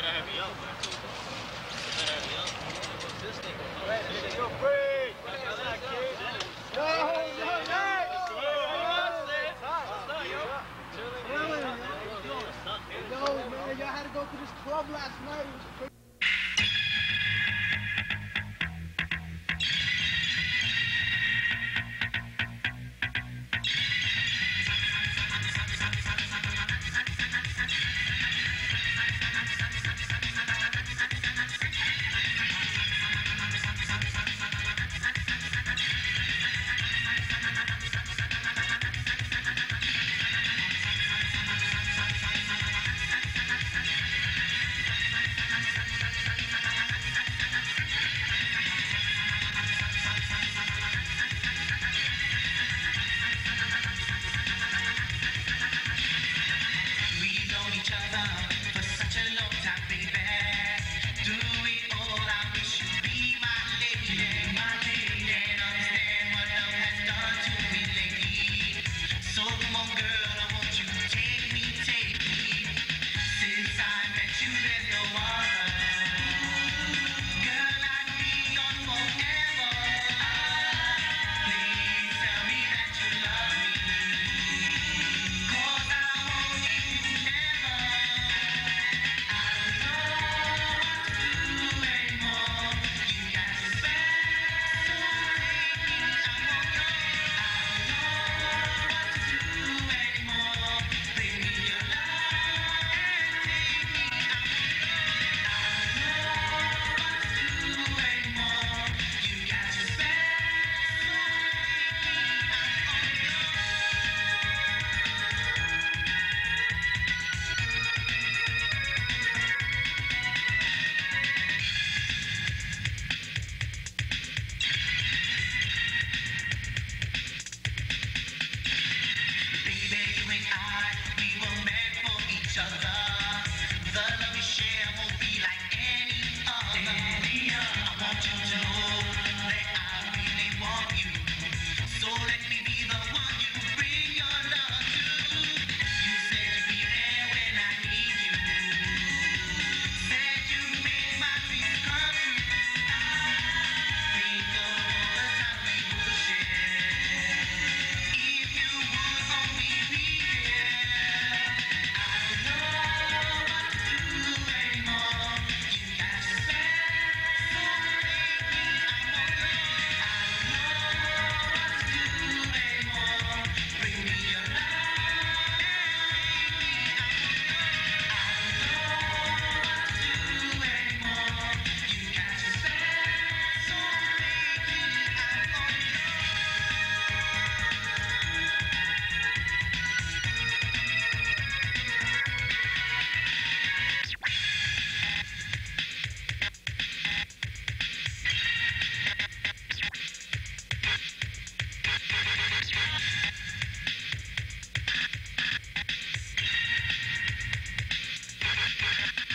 better have me up. man! Y'all had to go to this club last night. you